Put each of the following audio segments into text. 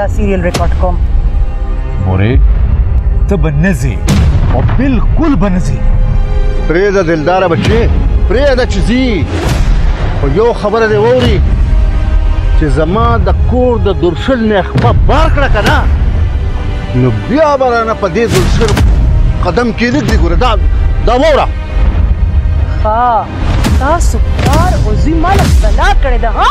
دا سیریل ریکارډ کوم مورې ته به نه ځې او بلکل به نه ځې پرېږده دلداره بچې پرېږده چې ځي خو یو خبره دې واوري چې زما د کور د درشل نه خپه بار کړه که نه نو بیا به رانه په دې درشل قدم کېنږدي ګوره دا دا واوره ښه تاسو پلار عضوي مال بلا کړې ده ها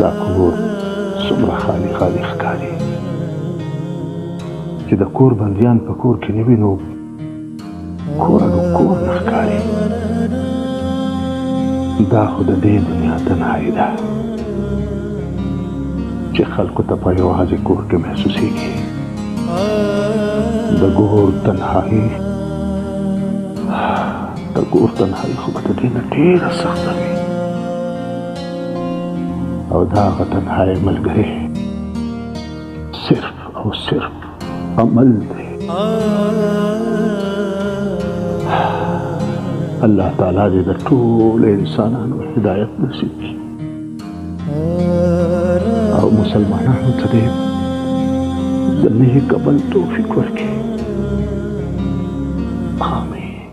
دا کور څومره خالي خالي ښکاري چې د کور بندیان په کور کې نه وي نو کور نو کور نه ښکاري دا خو د دې دنیا تنهایي ده چې خلکو ته په یوازې کور کې محسوسېږي د ګور تنهایي د کور تنهايي خو به د دې نه ډېره سخته وي او دا هغه تنهايي ملګری صرف او صرف عمل دی الله تعالی دې د ټول انسانانو هدایت نصیب کړي او مسلمانانو ته دې د نیک عمل توفیق ورکړي آمین